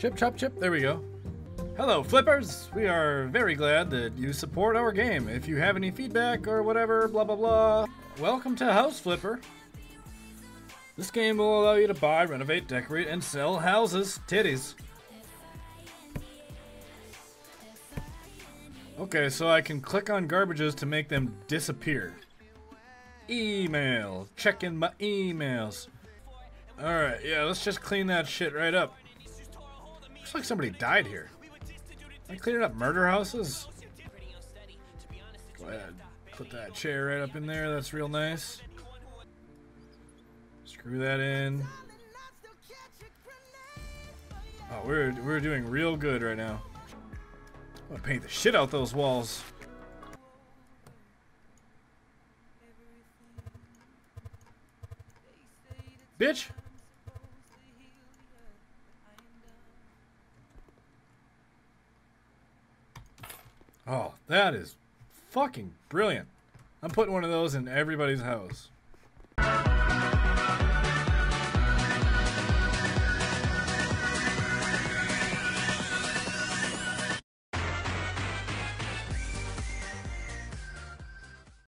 Chip, chop, chip. There we go. Hello, flippers. We are very glad that you support our game. If you have any feedback or whatever, blah, blah, blah, welcome to House Flipper. This game will allow you to buy, renovate, decorate, and sell houses. Titties. Okay, so I can click on garbages to make them disappear. Email. Checking my emails. Alright, yeah, let's just clean that shit right up. Looks like somebody died here. I cleaning up murder houses? Go ahead. Put that chair right up in there. That's real nice. Screw that in. Oh, we're, we're doing real good right now. I'm gonna paint the shit out those walls. Bitch! Oh, that is fucking brilliant. I'm putting one of those in everybody's house.